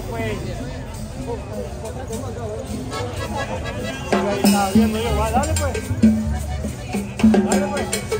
halfway. Ahí está viendo yo, dale pues. Dale pues.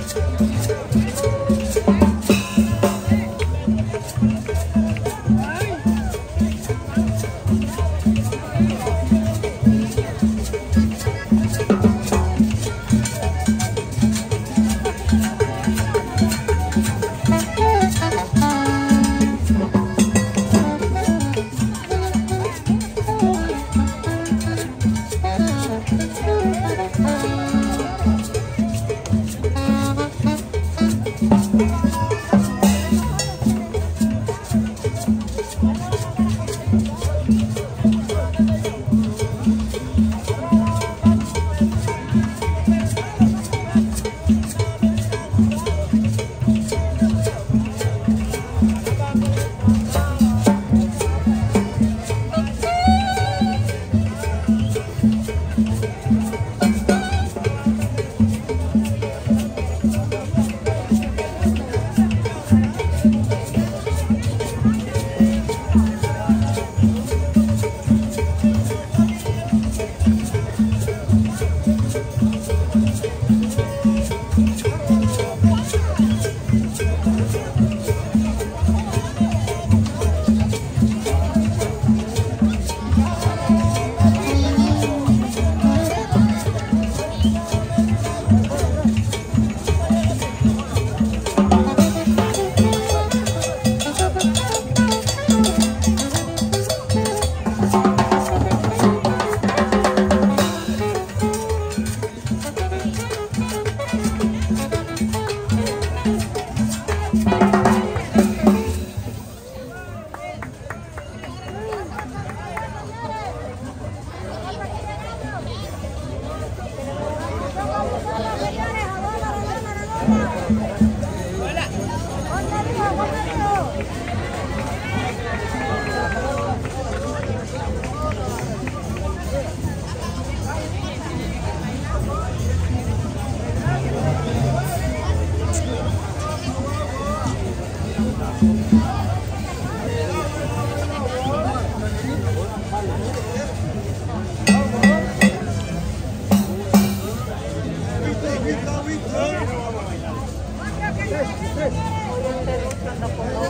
no puedo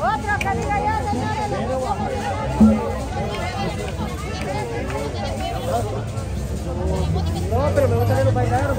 Otro que diga yo, señores. No, pero me gusta que los bailaron,